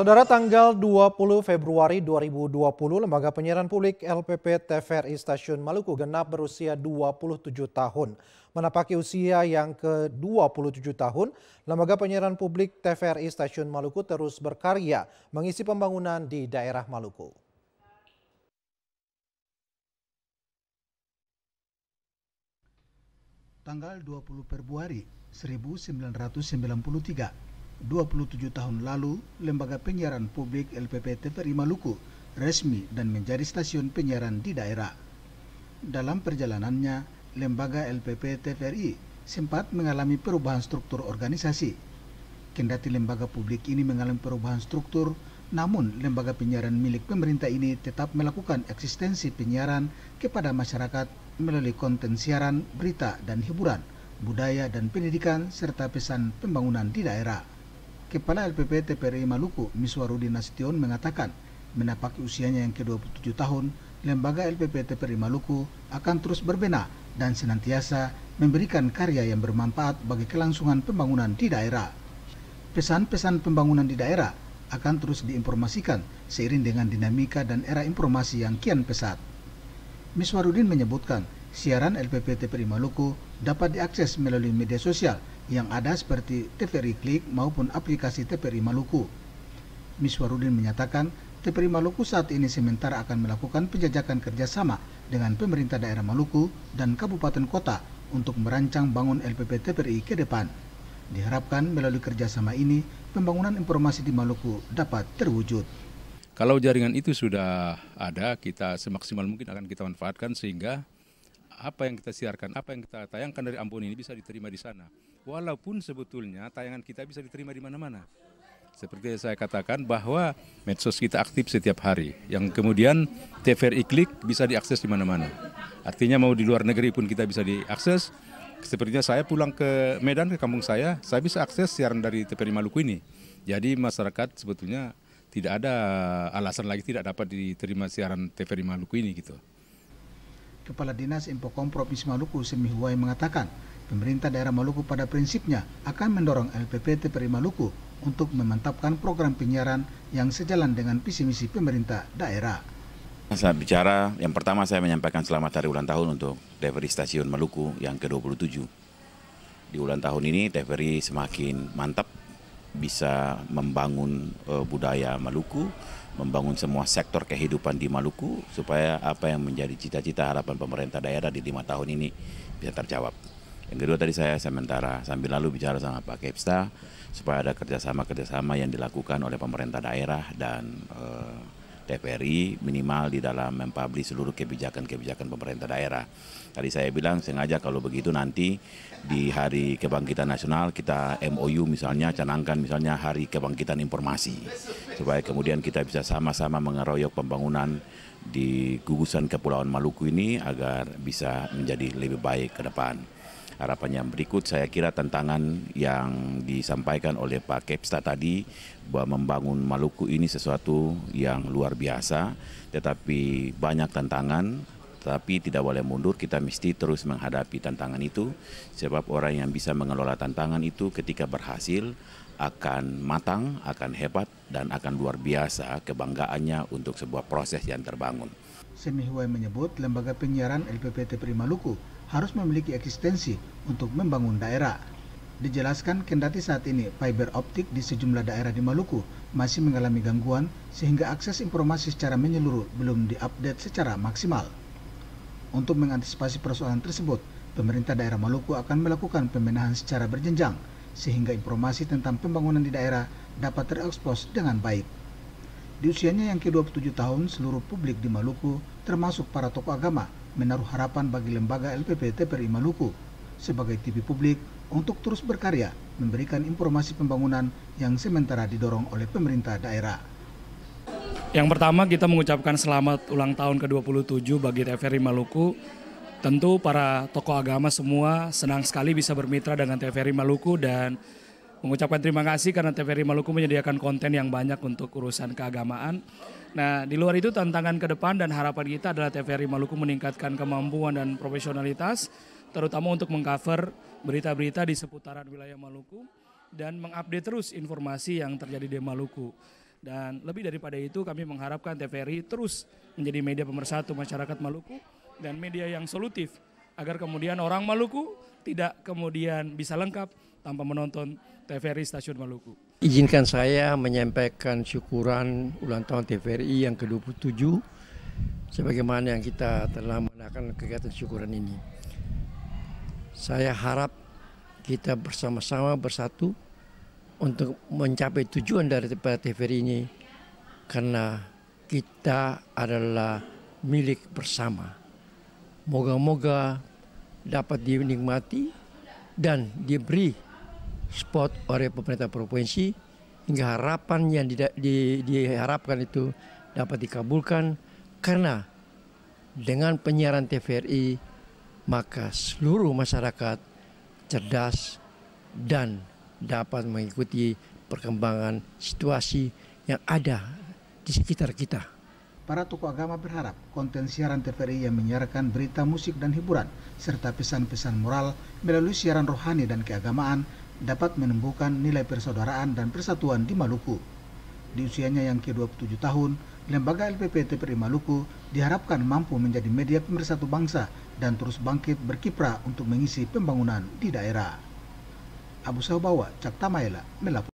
Saudara tanggal 20 Februari 2020, Lembaga Penyiaran Publik LPP TVRI Stasiun Maluku genap berusia 27 tahun. Menapaki usia yang ke-27 tahun, Lembaga Penyiaran Publik TVRI Stasiun Maluku terus berkarya mengisi pembangunan di daerah Maluku. Tanggal 20 Februari 1993, 27 tahun lalu, Lembaga Penyiaran Publik LPP TVRI Maluku resmi dan menjadi stasiun penyiaran di daerah. Dalam perjalanannya, Lembaga LPP TVRI sempat mengalami perubahan struktur organisasi. Kendati lembaga publik ini mengalami perubahan struktur, namun lembaga penyiaran milik pemerintah ini tetap melakukan eksistensi penyiaran kepada masyarakat melalui konten siaran, berita, dan hiburan, budaya dan pendidikan, serta pesan pembangunan di daerah. Kepala LPP TPRI Maluku, Miswarudin Nasution mengatakan, menapaki usianya yang ke-27 tahun, lembaga LPP TPRI Maluku akan terus berbenah dan senantiasa memberikan karya yang bermanfaat bagi kelangsungan pembangunan di daerah. Pesan-pesan pembangunan di daerah akan terus diinformasikan seiring dengan dinamika dan era informasi yang kian pesat. Miswarudin menyebutkan, siaran LPP TPRI Maluku dapat diakses melalui media sosial yang ada seperti TVRI Klik maupun aplikasi TVRI Maluku. Miswarudin menyatakan TVRI Maluku saat ini sementara akan melakukan penjajakan kerjasama dengan pemerintah daerah Maluku dan kabupaten kota untuk merancang bangun LPP TVRI ke depan. Diharapkan melalui kerjasama ini, pembangunan informasi di Maluku dapat terwujud. Kalau jaringan itu sudah ada, kita semaksimal mungkin akan kita manfaatkan sehingga apa yang kita siarkan, apa yang kita tayangkan dari Ambon ini bisa diterima di sana walaupun sebetulnya tayangan kita bisa diterima di mana-mana. Seperti yang saya katakan bahwa medsos kita aktif setiap hari, yang kemudian TVRI Klik bisa diakses di mana-mana. Artinya mau di luar negeri pun kita bisa diakses. Sepertinya saya pulang ke Medan, ke kampung saya, saya bisa akses siaran dari TVRI Maluku ini. Jadi masyarakat sebetulnya tidak ada alasan lagi tidak dapat diterima siaran TVRI Maluku ini gitu. Kepala Dinas Infokom Provinsi Maluku Semihuai mengatakan, Pemerintah daerah Maluku pada prinsipnya akan mendorong LPP TPRI Maluku untuk memantapkan program penyiaran yang sejalan dengan visi misi pemerintah daerah. Saat bicara, yang pertama saya menyampaikan selamat hari ulang tahun untuk TVRI Stasiun Maluku yang ke-27. Di ulang tahun ini TVRI semakin mantap bisa membangun uh, budaya Maluku, membangun semua sektor kehidupan di Maluku supaya apa yang menjadi cita-cita harapan pemerintah daerah di lima tahun ini bisa terjawab. Yang kedua tadi saya sementara sambil lalu bicara sama Pak Kepsta supaya ada kerjasama-kerjasama yang dilakukan oleh pemerintah daerah dan eh, TVRI minimal di dalam mempublish seluruh kebijakan-kebijakan pemerintah daerah. Tadi saya bilang sengaja kalau begitu nanti di Hari Kebangkitan Nasional kita MOU misalnya canangkan misalnya Hari Kebangkitan Informasi supaya kemudian kita bisa sama-sama mengeroyok pembangunan di gugusan Kepulauan Maluku ini agar bisa menjadi lebih baik ke depan harapan yang berikut saya kira tantangan yang disampaikan oleh Pak Kepsta tadi bahwa membangun Maluku ini sesuatu yang luar biasa tetapi banyak tantangan tapi tidak boleh mundur kita mesti terus menghadapi tantangan itu sebab orang yang bisa mengelola tantangan itu ketika berhasil akan matang, akan hebat dan akan luar biasa kebanggaannya untuk sebuah proses yang terbangun. Semihuai menyebut lembaga penyiaran LPPT Pri Maluku harus memiliki eksistensi untuk membangun daerah. Dijelaskan kendati saat ini fiber optik di sejumlah daerah di Maluku masih mengalami gangguan sehingga akses informasi secara menyeluruh belum diupdate secara maksimal. Untuk mengantisipasi persoalan tersebut, pemerintah daerah Maluku akan melakukan pembenahan secara berjenjang sehingga informasi tentang pembangunan di daerah dapat terekspos dengan baik. Di usianya yang ke-27 tahun, seluruh publik di Maluku, termasuk para tokoh agama, menaruh harapan bagi lembaga LPP TPRI Maluku sebagai TV publik untuk terus berkarya memberikan informasi pembangunan yang sementara didorong oleh pemerintah daerah. Yang pertama kita mengucapkan selamat ulang tahun ke-27 bagi TVRI Maluku. Tentu para tokoh agama semua senang sekali bisa bermitra dengan TVRI Maluku dan mengucapkan terima kasih karena TVRI Maluku menyediakan konten yang banyak untuk urusan keagamaan. Nah, di luar itu tantangan ke depan dan harapan kita adalah TVRI Maluku meningkatkan kemampuan dan profesionalitas, terutama untuk mengcover berita-berita di seputaran wilayah Maluku dan mengupdate terus informasi yang terjadi di Maluku. Dan lebih daripada itu kami mengharapkan TVRI terus menjadi media pemersatu masyarakat Maluku dan media yang solutif agar kemudian orang Maluku tidak kemudian bisa lengkap tanpa menonton TVRI Stasiun Maluku. Izinkan saya menyampaikan syukuran ulang tahun TVRI yang ke-27 sebagaimana yang kita telah melakukan kegiatan syukuran ini. Saya harap kita bersama-sama bersatu untuk mencapai tujuan dari TVRI ini karena kita adalah milik bersama. Moga-moga dapat dinikmati dan diberi spot oleh pemerintah provinsi hingga harapan yang di, di, diharapkan itu dapat dikabulkan karena dengan penyiaran TVRI maka seluruh masyarakat cerdas dan dapat mengikuti perkembangan situasi yang ada di sekitar kita. Para tokoh agama berharap konten siaran TVRI yang menyiarkan berita musik dan hiburan serta pesan-pesan moral melalui siaran rohani dan keagamaan dapat menumbuhkan nilai persaudaraan dan persatuan di Maluku. Di usianya yang ke-27 tahun, Lembaga LPP TVRI Maluku diharapkan mampu menjadi media pemersatu bangsa dan terus bangkit berkiprah untuk mengisi pembangunan di daerah. Abu Saubawa, Cak Tamaela, melapor.